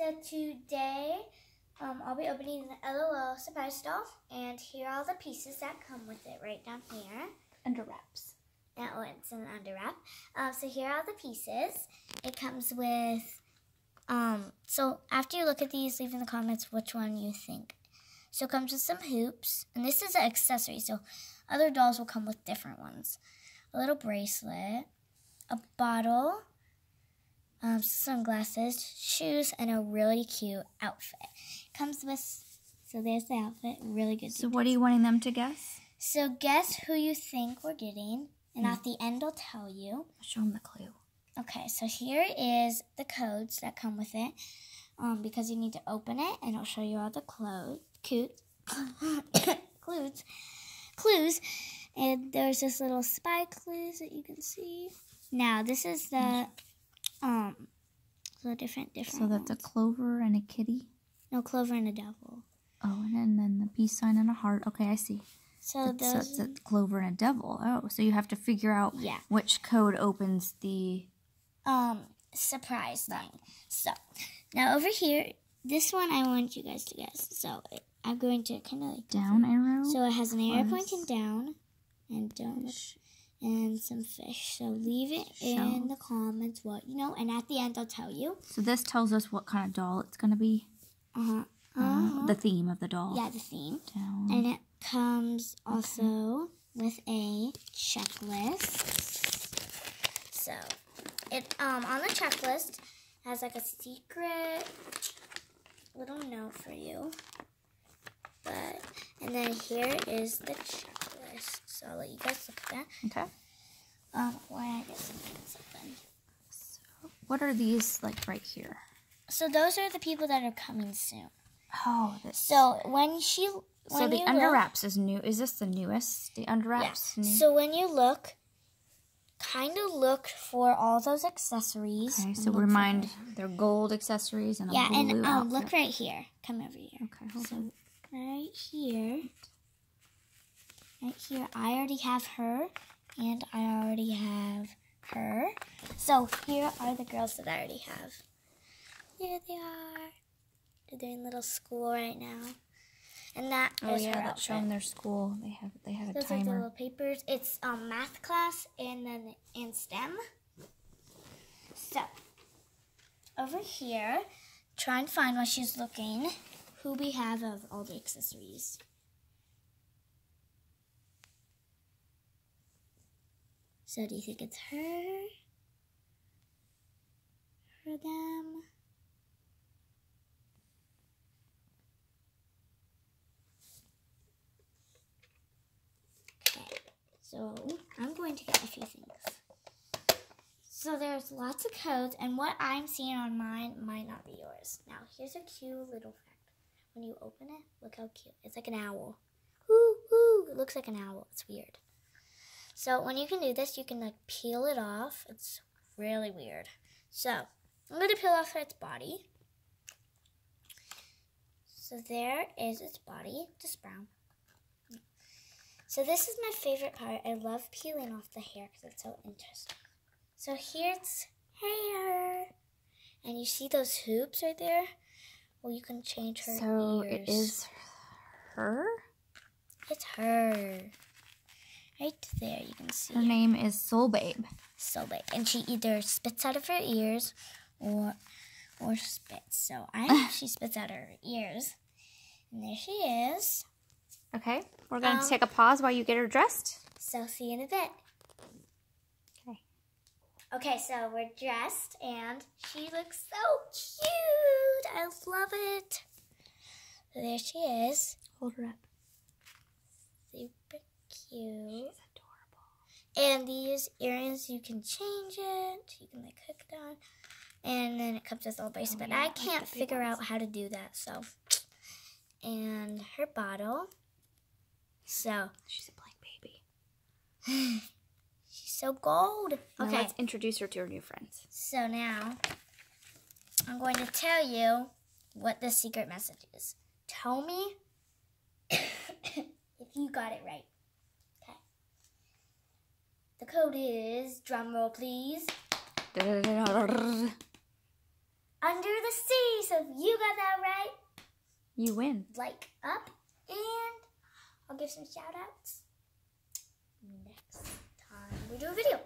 So today, um, I'll be opening the LOL surprise doll, and here are all the pieces that come with it right down here. Under wraps. And, oh, it's an under wrap. Um, so here are the pieces. It comes with, um, so after you look at these, leave in the comments which one you think. So it comes with some hoops, and this is an accessory, so other dolls will come with different ones. A little bracelet, a bottle, um, sunglasses, shoes, and a really cute outfit. Comes with, so there's the outfit, really good. So what are you wanting them to guess? So guess who you think we're getting, and at the end I'll tell you. I'll Show them the clue. Okay, so here is the codes that come with it, um, because you need to open it, and I'll show you all the clo- cute clues, clues, and there's this little spy clues that you can see. Now this is the um, so different, different. So that's a clover and a kitty. no clover and a devil. Oh, and then, then the peace sign and a heart. Okay, I see. So that's, those, clover and a devil. Oh, so you have to figure out yeah. which code opens the. um surprise thing. So now over here, this one I want you guys to guess. So I'm going to kind of like Down arrow. So it has an arrow pointing down and down and some fish. So leave it in the comments what you know, and at the end I'll tell you. So this tells us what kind of doll it's gonna be. Uh huh. Uh, Uh-huh. The theme of the doll. Yeah, the theme, Down. and it comes also with a checklist. So it um on the checklist has like a secret little note for you. But and then here is the checklist. So I'll let you guys look at that. Okay. Um, why I guess something. So what are these like right here? So those are the people that are coming soon. Oh, this. So when she So the under wraps is new. Is this the newest? The under yeah. wraps. new? So when you look, kind of look for all those accessories. okay. So for remind her. they're gold accessories and Yeah, and um, outfit. look right here. Come over here. Okay. Hold So on. right here, right here, I already have her, and I already have her. So here are the girls that I already have. There they are. They're doing little school right now, and that is Oh yeah, her that's showing their school. They have they have a timer. Those are the little papers. It's um, math class and then in STEM. So over here, try and find while she's looking who we have of all the accessories. So do you think it's her? Her them? Okay. So I'm going to get a few things. So there's lots of codes, and what I'm seeing on mine might not be yours. Now here's a cute little fact. When you open it, look how cute. It's like an owl. Ooh, ooh, It looks like an owl. It's weird. So when you can do this, you can like peel it off. It's really weird. So I'm going to peel off its body. So there is its body, just brown. So this is my favorite part. I love peeling off the hair because it's so interesting. So here it's hair. And you see those hoops right there? Well, you can change her So ears. it is her. It's her. Right there, you can see Her name is Soul Babe. So big. And she either spits out of her ears or or spits. So I think she spits out her ears. And there she is. Okay, we're gonna Um, take a pause while you get her dressed. So see you in a bit. Okay. Okay, so we're dressed and she looks so cute. I love it. There she is. Hold her up. Cute. She's adorable. And these earrings, you can change it. You can like hook it on. And then it comes with a little bracelet. Oh, but yeah, I can't big figure ones. out how to do that. So, and her bottle. So, She's a blank baby. she's so gold. Now Okay. let's introduce her to her new friends. So now I'm going to tell you what the secret message is. Tell me if you got it right. Code is drum roll please. under the sea. So if you got that right, You win. like up, and I'll give some shout outs next time we do a video.